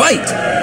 fight.